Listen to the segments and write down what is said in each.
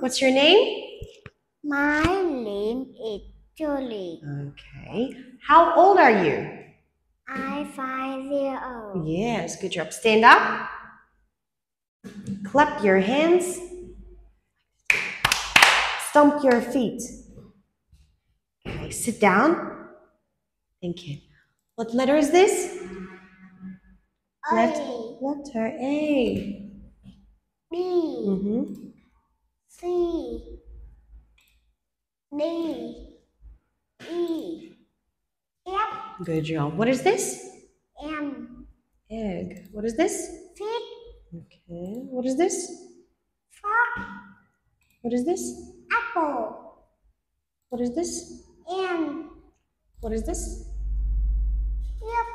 What's your name? My name is Julie. Okay. How old are you? I five year old. Yes, good job. Stand up. Clap your hands. Stomp your feet. Okay, sit down. Thank you. What letter is this? Let- A Letter A. B Mm-hmm. C D E F Good job. What is this? M Egg. What is this? Fish Okay. What is this? Fox What is this? Apple What is this? M What is this? F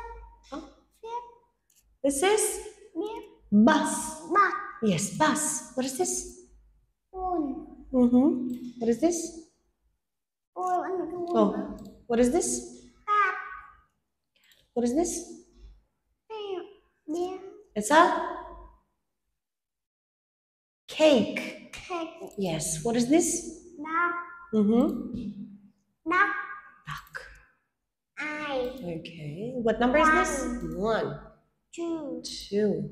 Oh, F this is F bus. Buck Yes, bus. What is this? Mm-hmm. What is this? Bull and Bull Oh, what is this? What is this? It's a cake. Cat Yes. What is this? Duck Mm-hmm. Duck. I Okay. What number is this? One, Two two.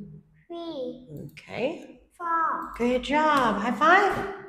Three Okay. Four Good job. High five.